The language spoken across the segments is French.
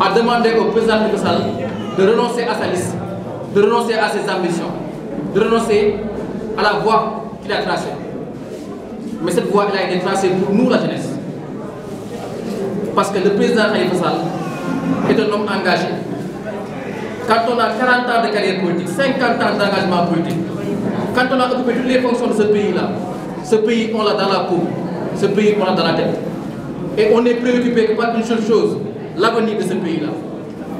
a demandé au président Macky Sall de renoncer à sa liste, de renoncer à ses ambitions, de renoncer à la voie qu'il a tracée. Mais cette voie, a été tracée pour nous, la jeunesse. Parce que le président Khalifa Sall est un homme engagé. Quand on a 40 ans de carrière politique, 50 ans d'engagement politique, quand on a occupé toutes les fonctions de ce pays-là, ce pays, on l'a dans la peau, ce pays, on l'a dans la tête. Et on est préoccupé par une seule chose, l'avenir de ce pays-là.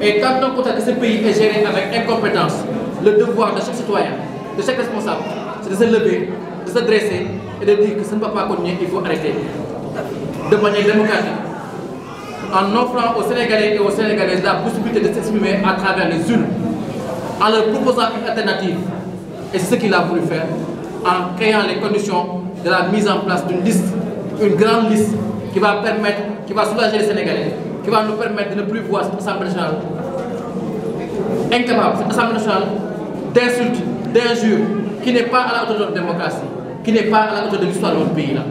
Et quand on constate que ce pays est géré avec incompétence, le devoir de chaque citoyen, de chaque responsable, c'est de se lever, de se dresser et de dire que ça ne va pas continuer, il faut arrêter. De manière démocratique. En offrant aux Sénégalais et aux Sénégalaises la possibilité de s'exprimer à travers les urnes, en leur proposant une alternative. Et c'est ce qu'il a voulu faire en créant les conditions de la mise en place d'une liste, une grande liste qui va permettre, qui va soulager les Sénégalais, qui va nous permettre de ne plus voir cette Assemblée nationale incapable, cette Assemblée nationale d'insultes, d'injures, qui n'est pas à la hauteur de notre démocratie, qui n'est pas à la hauteur de l'histoire de notre pays-là.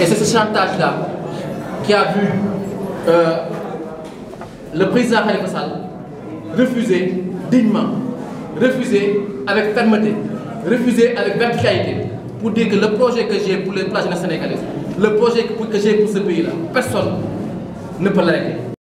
Et c'est ce chantage-là qui a vu euh, le président Khalifa Sall refuser dignement, refuser avec fermeté, refuser avec verticalité, pour dire que le projet que j'ai pour les plages sénégalaises, le projet que j'ai pour ce pays-là, personne nëppal la rek